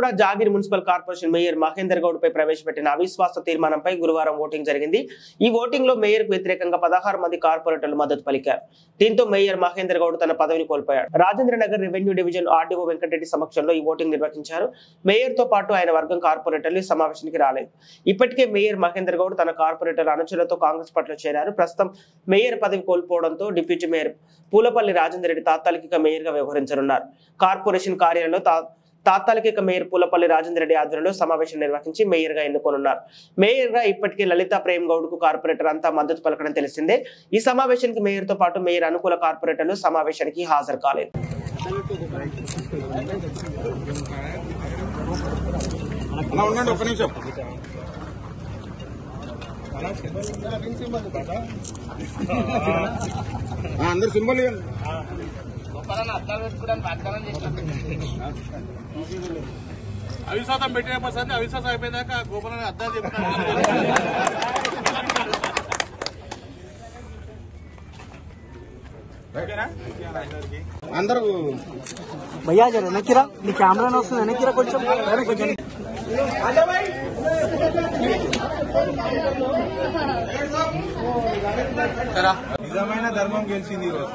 కూడా Jagir municipal corporation mayor Mahender Goud పై ప్రవేశపెట్టిన అవిశ్వాస తీర్మానంపై గురువారం ఓటింగ్ జరిగింది. ఈ ఓటింగ్లో మేయర్కు వ్యతిరేకంగా పదహారు మంది కార్పొరేటర్లు మద్దతు పలికారు. దీంతో మేయర్ మహేందర్ గౌడ్ తన పదవిని కోల్పోయాడు. Rajendra Nagar revenue division RDO Venkatareddy సమక్షంలో ఈ ఓటింగ్ నిర్వహించారు. మేయర్తో పాటు ఆయన వర్గం కార్పొరేటర్లు సమావేశానికి రాలేదు. ఇప్పటికే మేయర్ మహేందర్ గౌడ్ తన కార్పొరేటర్ అనుచరులతో కాంగ్రెస్ పార్టీలో చేరారు. ప్రస్తుతం మేయర్ పదవి కోల్పోవడంతో డిప్యూటీ మేయర్ పూలపల్లి రాజేందర్ రెడ్డి తాత్కాలిక మేయర్గా వ్యవహరించనున్నారు. కార్పొరేషన్ కార్యాలయంలో తాత్కాలిక మేయర్ పూలపల్లి రాజేందర్ రెడ్డి ఆధ్వర్యంలో సమావేశం నిర్వహించి మేయర్గా ఎన్నుకోనున్నారు. మేయర్గా ఇప్పటికే లలిత ప్రేమ్ గౌడ్కు కార్పొరేటర్ అంతా మద్దతు పలకడం తెలిసిందే. ఈ సమావేశానికి మేయర్తో పాటు మేయర్ అనుకూల కార్పొరేటర్లు సమావేశానికి హాజరు కాలేదు. ఉండండి నిమిషం. అందరు సింబల్ ఇవ్వండి. అవిశ్వాసం పెట్టిన పర్సెంట్ అవిశ్వాసం అయిపోయిందాక గోపాలని అర్థాలు చెప్తాను అందరూ భయ్యా జర వెనక్కిరా. నీ కెమెరా వస్తుంది. వెనక్కిరా కొంచెం. కొంచెం. నిజమైన ధర్మం గెలిచింది ఈరోజు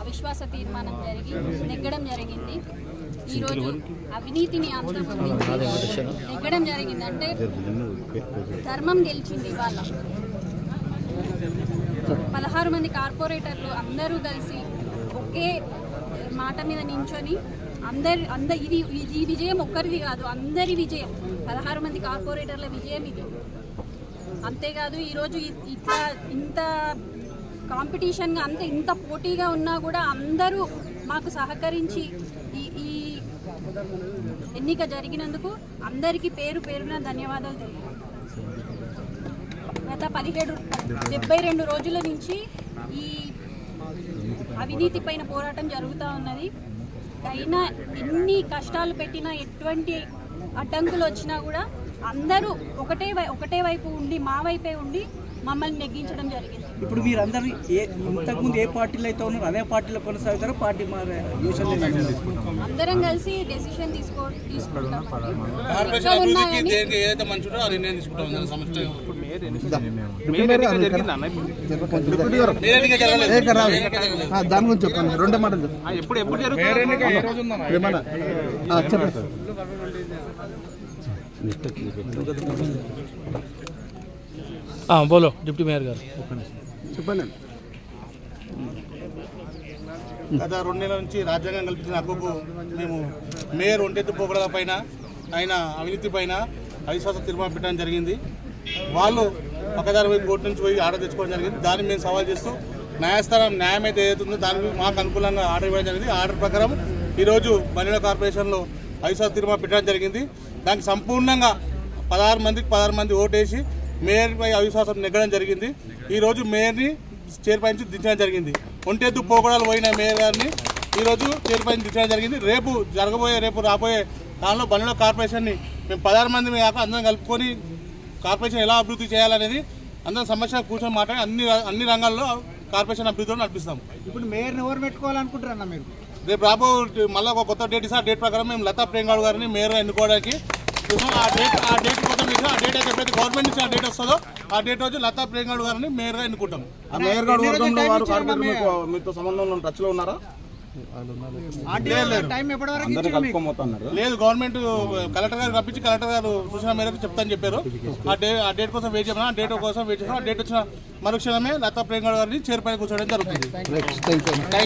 అవిశ్వాస తీర్మానం జరిగి నెగ్గడం జరిగింది. ఈరోజు అవినీతిని అంతం నెగ్గడం జరిగింది అంటే ధర్మం గెలిచింది ఇవాళ పదహారు మంది కార్పొరేటర్లు అందరూ కలిసి ఒకే మాట మీద నించొని అందరి అంద ఇది ఈ విజయం ఒక్కరిది కాదు అందరి విజయం. పదహారు మంది కార్పొరేటర్ల విజయం ఇది. అంతేకాదు ఈరోజు ఇ- ఇట్లా ఇంత కాంపిటీషన్గా అంత ఇంత పోటీగా ఉన్నా కూడా అందరూ మాకు సహకరించి ఈ ఈ ఎన్నిక జరిగినందుకు అందరికీ పేరు పేరున ధన్యవాదాలు తెలియదు పదిహేడు డెబ్బై రెండు రోజుల నుంచి ఈ అవినీతి పైన పోరాటం జరుగుతూ ఉన్నది. అయినా ఎన్ని కష్టాలు పెట్టినా ఎటువంటి అడ్డంకులు వచ్చినా కూడా అందరూ ఒకటే వై- ఒకటే వైపు ఉండి మా వైపే ఉండి మమ్మల్ని నెగ్గించడం జరిగింది. ఇప్పుడు మీరందరూ ఏ ఇంతకుముందు ఏ పార్టీలో అయితే ఉన్నారో అదే పార్టీలో కొనసాగుతారో పార్టీ మారే. అందరం కలిసి డెసిషన్ తీసుకో తీసుకుంటాం. దాని గురించి చెప్పండి రెండే మాటలు చెప్పండి ఎప్పుడు ఎప్పుడు జరుగుతుంది? ఏమన్నా ఆ, చెప్పండి. బోలో డిప్యూటీ మేయర్ గారు. చెప్పండి. గత రెండు నెలల నుంచి రాజ్యాంగం కల్పించిన హక్కుకు మేము మేయర్ ఒంటెత్తు పోగడల పైన ఆయన అవినీతి పైన అవిశ్వాస తీర్మానం పెట్టడం జరిగింది. వాళ్ళు పక్కదారి పోయి కోర్టు నుంచి పోయి ఆర్డర్ తెచ్చుకోవడం జరిగింది. దాన్ని మేము సవాల్ చేస్తూ న్యాయస్థానం న్యాయం అయితే ఏదైతుందో దానికి మాకు అనుకూలంగా ఆర్డర్ ఇవ్వడం జరిగింది. ఆర్డర్ ప్రకారం ఈరోజు బండిల కార్పొరేషన్లో ఐసా తీర్మా పెట్టడం జరిగింది. దానికి సంపూర్ణంగా పదహారు మందికి పదహారు మంది ఓటేసి మేయర్పై అవిశ్వాసం నెగ్గడం జరిగింది. ఈరోజు మేయర్ని చైర్పై దించడం జరిగింది. ఒంటెద్దు పోకడాలు పోయిన మేయర్ గారిని ఈరోజు చైర్పై దించడం జరిగింది. రేపు జరగబోయే రేపు రాబోయే దానిలో బండిలో కార్పొరేషన్ని మేము పదహారు మంది కాక అందరం కలుపుకొని కార్పొరేషన్ ఎలా అభివృద్ధి చేయాలనేది అందరం సమస్య కూర్చొని మాట్లాడి అన్ని అన్ని రంగాల్లో కార్పొరేషన్ అభివృద్ధిలో నడిపిస్తాం. ఇప్పుడు మేయర్ని ఎవరు పెట్టుకోవాలనుకుంటారన్న మీరు? రేపు రాబో మళ్ళీ ఒక కొత్త డేట్ ఇస్తే ఆ డేట్ ప్రకారం మేము లతా ప్రేంగాడు గారిని మేయర్ ఎన్నుకోవడానికి. ఆ డేట్ ఆ డేట్ కోసం చూసాం ఆ డేట్ అయితే ఎప్పుడైతే గవర్నమెంట్ నుంచి ఆ డేట్ వస్తుందో ఆ డేట్ రోజు లతా ప్రేంగౌడ్ గారిని మేయర్గా ఎన్నుకుంటాం. ఆ మేయర్ గారు మీకు మీతో సంబంధంలో టచ్లో ఉన్నారా? లేదు, గవర్నమెంట్ కలెక్టర్ గారు రప్పించి కలెక్టర్ గారు సూచన మేరకు చెప్తాను చెప్పారు. ఆ డే ఆ డేట్ కోసం వెయిట్ చేసినా ఆ డేట్ కోసం వెయిట్ చేసినా ఆ డేట్ వచ్చిన మరుక్షణమే లతా ప్రేంగౌడ్ గారిని చైర్ పైన కూర్చోవడం జరుగుతుంది.